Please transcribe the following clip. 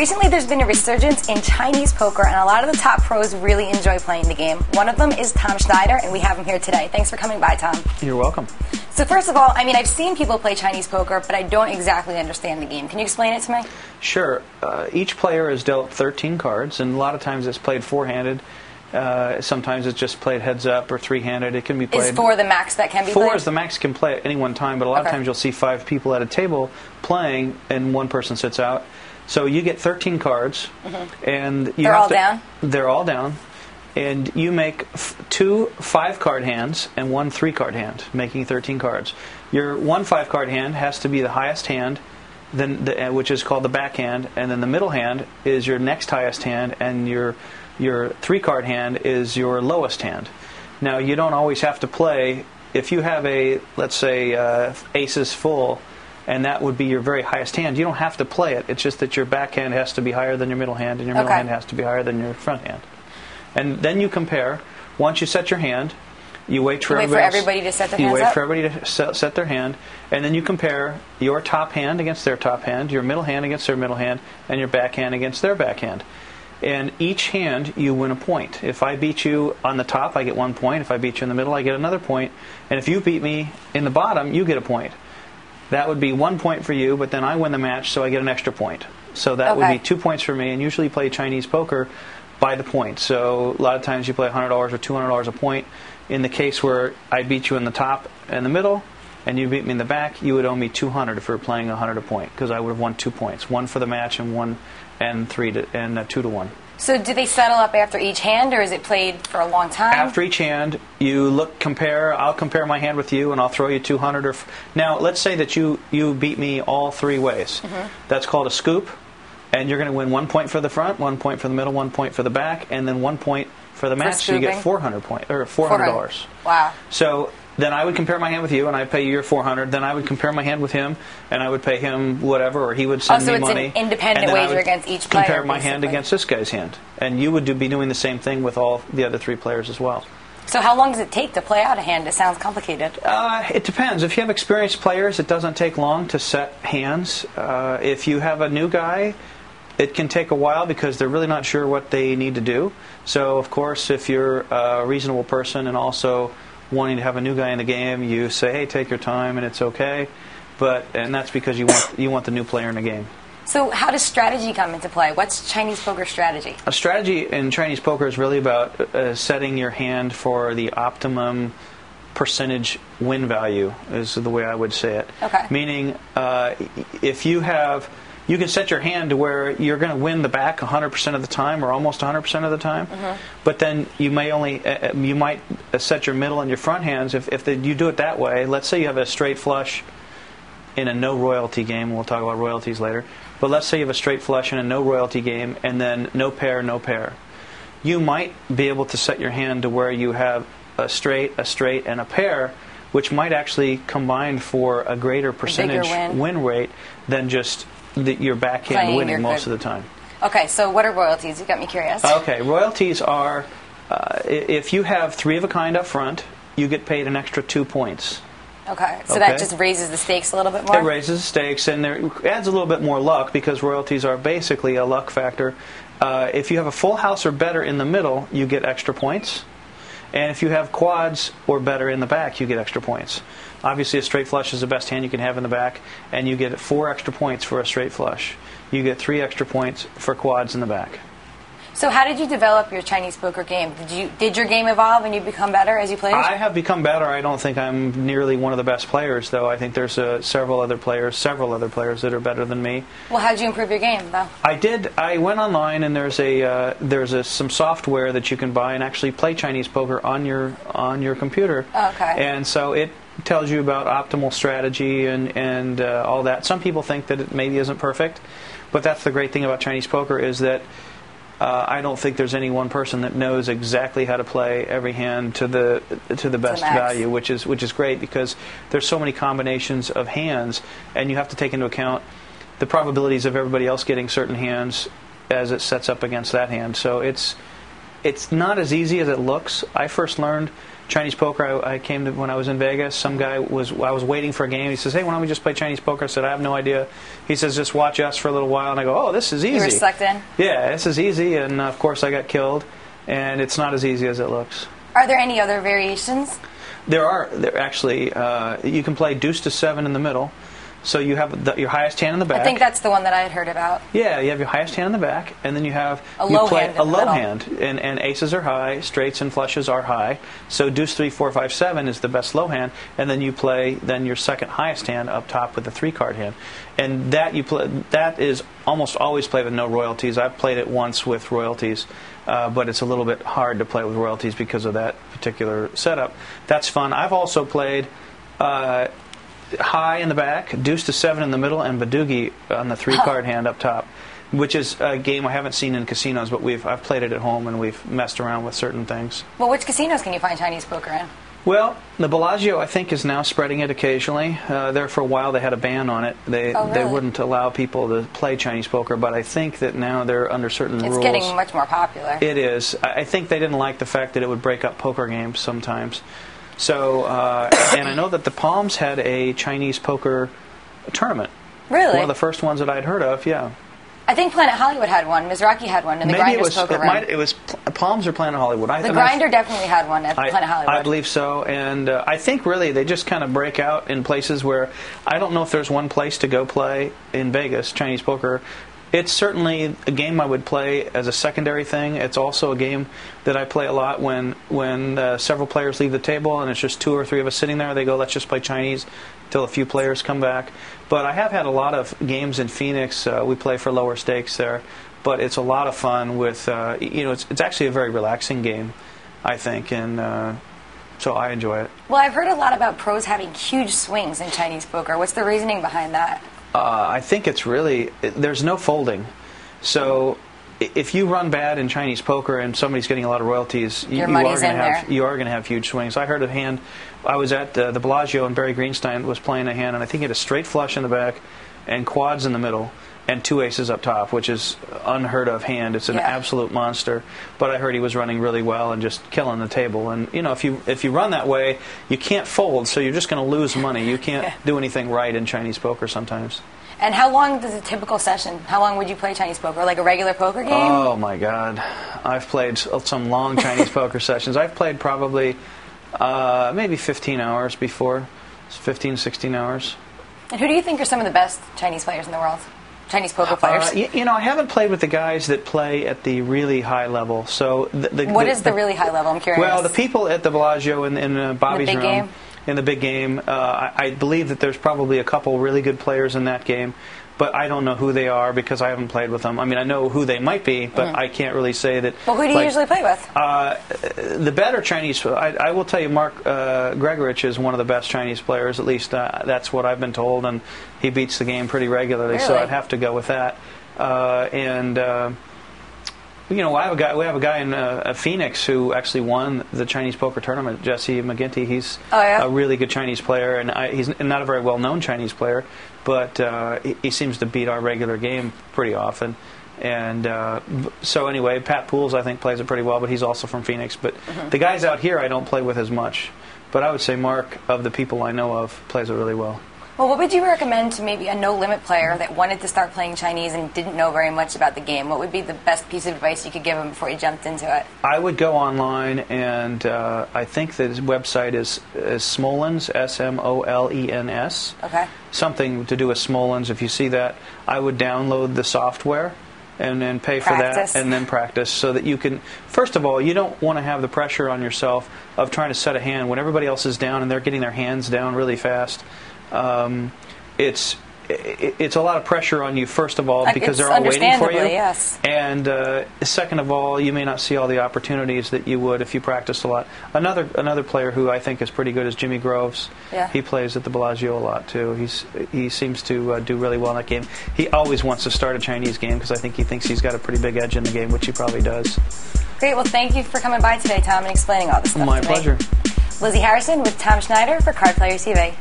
Recently, there's been a resurgence in Chinese poker, and a lot of the top pros really enjoy playing the game. One of them is Tom Schneider, and we have him here today. Thanks for coming by, Tom. You're welcome. So, first of all, I mean, I've seen people play Chinese poker, but I don't exactly understand the game. Can you explain it to me? Sure. Uh, each player is dealt 13 cards, and a lot of times it's played four handed. Uh, sometimes it's just played heads up or three handed. It can be played. Is four the max that can be Four played? is the max can play at any one time, but a lot Okay. of times you'll see five people at a table playing, and one person sits out. So you get 13 cards, and you Mm-hmm. They're have all to- down? They're all down, and you make f- two five-card hands and one three-card hand, making 13 cards. Your one five-card hand has to be the highest hand, then the, uh, which is called the backhand, and then the middle hand is your next highest hand, and your your three-card hand is your lowest hand. Now you don't always have to play if you have a let's say uh, aces full, and that would be your very highest hand. You don't have to play it. It's just that your backhand has to be higher than your middle hand, and your middle Okay. hand has to be higher than your front hand. And then you compare. Once you set your hand, you wait for You wait for everybody, to set their you wait up? for everybody to set, set their hand, and then you compare your top hand against their top hand, your middle hand against their middle hand, and your backhand against their backhand. And each hand, you win a point. If I beat you on the top, I get one point. If I beat you in the middle, I get another point. And if you beat me in the bottom, you get a point. That would be one point for you, but then I win the match, so I get an extra point. So that would be two points for me. And usually you play Chinese poker by the point. So a lot of times you play $100 or $200 a point. In the case where I beat you in the top and the middle, and you beat me in the back, you would owe me 200 if we were playing 100 a point, because I would have won two points, one for the match and one and three to and uh, two to one. So, do they settle up after each hand, or is it played for a long time? After each hand, you look, compare. I'll compare my hand with you, and I'll throw you 200. Or f- now, let's say that you you beat me all three ways. Mm-hmm. That's called a scoop, and you're going to win one point for the front, one point for the middle, one point for the back, and then one point for the match. so you get 400 point or 400 dollars. Wow. So then I would compare my hand with you, and I'd pay you your 400. Then I would compare my hand with him, and I would pay him whatever, or he would send Oh, so me it's an money. independent and then I wager against each player, Compare my hand against this guy's hand, and you would do, be doing the same thing with all the other three players as well. So, how long does it take to play out a hand? It sounds complicated. Uh, it depends. If you have experienced players, it doesn't take long to set hands. Uh, if you have a new guy, it can take a while because they're really not sure what they need to do. So, of course, if you're a reasonable person and also wanting to have a new guy in the game, you say, "Hey, take your time, and it's okay." But and that's because you want you want the new player in the game. So, how does strategy come into play? What's Chinese poker strategy? A strategy in Chinese poker is really about uh, setting your hand for the optimum percentage win value, is the way I would say it. Okay. Meaning, uh, if you have, you can set your hand to where you're going to win the back 100% of the time, or almost 100% of the time. But then you may only, uh, uh, you might uh, set your middle and your front hands. If if the, you do it that way, let's say you have a straight flush in a no royalty game. We'll talk about royalties later. But let's say you have a straight flush in a no royalty game, and then no pair, no pair. You might be able to set your hand to where you have a straight, a straight, and a pair, which might actually combine for a greater percentage win. rate than just the, your backhand Playing your winning most good- of the time. Okay, so what are royalties? You got me curious. Okay, royalties are uh, i- if you have three of a kind up front, you get paid an extra two points. Okay, so Okay. that just raises the stakes a little bit more. It raises the stakes and there adds a little bit more luck because royalties are basically a luck factor. Uh, if you have a full house or better in the middle, you get extra points. And if you have quads or better in the back, you get extra points. Obviously, a straight flush is the best hand you can have in the back, and you get four extra points for a straight flush. You get three extra points for quads in the back. So, how did you develop your Chinese poker game? Did you did your game evolve and you become better as you played? I have become better. I don't think I'm nearly one of the best players, though. I think there's uh, several other players, several other players that are better than me. well, how did you improve your game, though? I did. I went online and there's a uh, there's a, some software that you can buy and actually play Chinese poker on your on your computer. Okay. And so it tells you about optimal strategy and and uh, all that. Some people think that it maybe isn't perfect, but that's the great thing about Chinese poker is that. Uh, I don't think there's any one person that knows exactly how to play every hand to the to the best max. value, which is which is great because there's so many combinations of hands, and you have to take into account the probabilities of everybody else getting certain hands as it sets up against that hand. So it's it's not as easy as it looks. I first learned Chinese poker. I, I came to when I was in Vegas. Some guy was I was waiting for a game. He says, "Hey, why don't we just play Chinese poker?" I said, "I have no idea." He says, "Just watch us for a little while." And I go, "Oh, this is easy." You were sucked in. Yeah, this is easy, and of course I got killed. And it's not as easy as it looks. Are there any other variations? There are. There actually, uh, you can play deuce to seven in the middle. So you have the, your highest hand in the back. I think that's the one that I had heard about. Yeah, you have your highest hand in the back, and then you have A you low play hand a low middle. hand, and, and aces are high, straights and flushes are high. So deuce three, four, five, seven is the best low hand, and then you play then your second highest hand up top with the three card hand, and that you play that is almost always played with no royalties. I've played it once with royalties. Uh, but it's a little bit hard to play with royalties because of that particular setup. That's fun. I've also played uh, high in the back, deuce to seven in the middle, and Badugi on the three card hand up top, which is a game I haven't seen in casinos, but we've I've played it at home and we've messed around with certain things. Well, which casinos can you find Chinese poker in? Well, the Bellagio I think is now spreading it occasionally. Uh, there for a while they had a ban on it. They Oh, they wouldn't allow people to play Chinese poker, but I think that now they're under certain It's rules. getting much more popular. It is. I think they didn't like the fact that it would break up poker games sometimes. So, uh, and I know that the Palms had a Chinese poker tournament. really? One of the first ones that I'd heard of. Yeah. I think Planet Hollywood had one. Mizrachi had one in the Maybe it was. poker It, room. might, it was Palms or Planet Hollywood. I, the and I- Grinder definitely had one at I, Planet Hollywood. I believe so, and uh, I think really they just kind of break out in places where I don't know if there's one place to go play in Vegas Chinese poker. It's certainly a game I would play as a secondary thing. It's also a game that I play a lot when when uh, several players leave the table and it's just two or three of us sitting there. They go, "Let's just play Chinese." Till a few players come back. But I have had a lot of games in Phoenix. Uh, we play for lower stakes there, but it's a lot of fun. With uh, you know, it's, it's actually a very relaxing game, I think, and uh, so I enjoy it. well, I've heard a lot about pros having huge swings in Chinese poker. What's the reasoning behind that? Uh, I think it's really there's no folding, so if you run bad in Chinese poker and somebody's getting a lot of royalties, y- Your you are going to have there. you are going to have huge swings. I heard a hand. I was at uh, the Bellagio and Barry Greenstein was playing a hand, and I think he had a straight flush in the back, and quads in the middle, and two aces up top, which is unheard of hand. It's an Yeah. absolute monster. But I heard he was running really well and just killing the table. And you know, if you if you run that way, you can't fold, so you're just going to lose money. You can't do anything right in Chinese poker sometimes. And how long does a typical session? How long would you play Chinese poker? Like a regular poker game? Oh my God, I've played some long Chinese poker sessions. I've played probably uh, maybe 15 hours before, 15, 16 hours. and who do you think are some of the best Chinese players in the world? Chinese poker players. Uh, you, you know, I haven't played with the guys that play at the really high level. So the, the, what is the really high level? I'm curious. Well, the people at the Bellagio in, in uh, Bobby's big room, game? in the big game, uh, I, I believe that there's probably a couple really good players in that game, but I don't know who they are because I haven't played with them. I mean, I know who they might be, but I can't really say that. well, who do you like, usually play with? Uh, the better Chinese, I, I will tell you, Mark uh, Gregorich is one of the best Chinese players. At least uh, that's what I've been told, and he beats the game pretty regularly. So I'd have to go with that. Uh, and uh, you know, I have a guy. We have a guy in uh, Phoenix who actually won the Chinese poker tournament. Jesse McGinty. He's Oh, yeah? a really good Chinese player, and I, he's not a very well-known Chinese player, but uh, he, he seems to beat our regular game pretty often. And uh, so, anyway, Pat Poels I think plays it pretty well, but he's also from Phoenix. But Mm-hmm. the guys out here I don't play with as much. But I would say Mark, of the people I know of, plays it really well. Well, what would you recommend to maybe a no limit player that wanted to start playing Chinese and didn't know very much about the game? What would be the best piece of advice you could give him before he jumped into it? I would go online, and uh, I think that his website is, is Smolens, S M O L E N S. Okay. Something to do with Smolens. If you see that, I would download the software and then pay for that and then practice so that you can. First of all, you don't want to have the pressure on yourself of trying to set a hand when everybody else is down and they're getting their hands down really fast. Um, it's it's a lot of pressure on you first of all Uh, because it's they're all waiting for you yes. and uh, second of all, you may not see all the opportunities that you would if you practiced a lot. Another another player who I think is pretty good is Jimmy Groves. Yeah. He plays at the Bellagio a lot too. He's he seems to uh, do really well in that game. He always wants to start a Chinese game because I think he thinks he's got a pretty big edge in the game, which he probably does. Great. Well, thank you for coming by today, Tom, and explaining all this stuff. My to me. pleasure. Lizzie Harrison with Tom Schneider for Card Players TV.